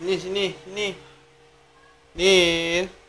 Sini, sini, sini. Nih.